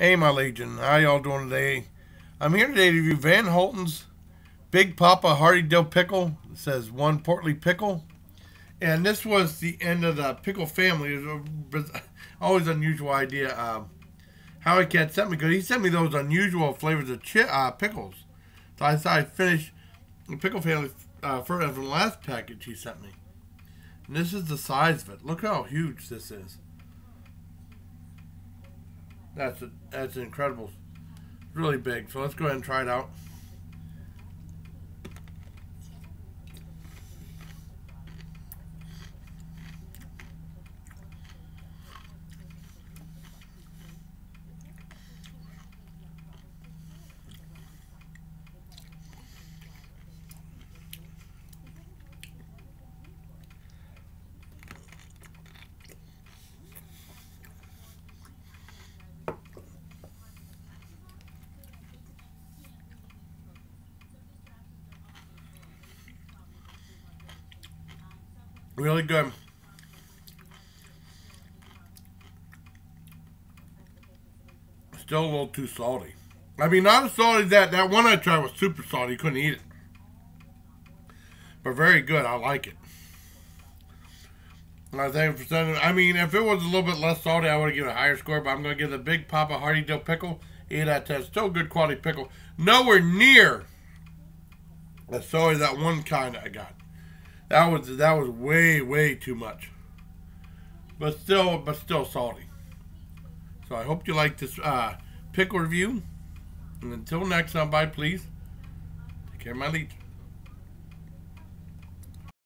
Hey, my legion, how y'all doing today? I'm here today to review Van Holten's Big Papa Hearty Dill Pickle. It says one portly pickle. And this was the end of the pickle family. Always unusual idea. Uh, Howie Cat sent me, because he sent me those unusual flavors of uh, pickles. So I decided to finish the pickle family uh, from the last package he sent me. And this is the size of it. Look how huge this is. That's a, that's incredible. Really big. So let's go ahead and try it out. Really good. Still a little too salty. I mean, not as salty as that. That one I tried was super salty. Couldn't eat it. But very good. I like it. And I think for I mean, if it was a little bit less salty, I would have given a higher score. But I'm going to give the Big Papa Hearty Dill Pickle 8 out of 10. Still good quality pickle. Nowhere near as salty that one kind I got. That was that was way way too much. But still, but still salty. So I hope you like this uh, pickle review. And until next time, bye please. Take care, my leech.